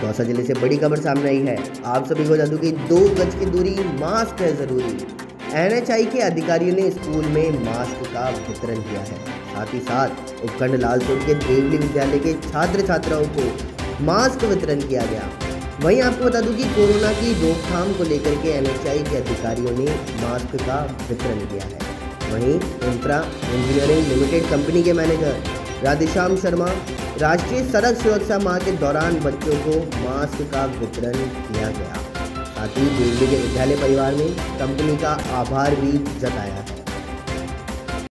दौसा ज़िले से बड़ी खबर सामने आई है। आप सभी को बता दूँ कि दो गज की दूरी मास्क है ज़रूरी। एनएचआई के अधिकारियों ने स्कूल में मास्क का वितरण किया है। साथ ही साथ उपखंड लालसोट के देवली विद्यालय के छात्र छात्राओं को मास्क वितरण किया गया। वहीं आपको बता दूँ कि कोरोना की रोकथाम को लेकर के एनएचआई के अधिकारियों ने मास्क का वितरण किया है। वहीं इंफ्रा इंजीनियरिंग लिमिटेड कंपनी के मैनेजर राधेश्याम शर्मा, राष्ट्रीय सड़क सुरक्षा माह के दौरान बच्चों को मास्क का वितरण किया गया। साथ ही दिल्ली के विद्यालय परिवार ने कंपनी का आभार भी जताया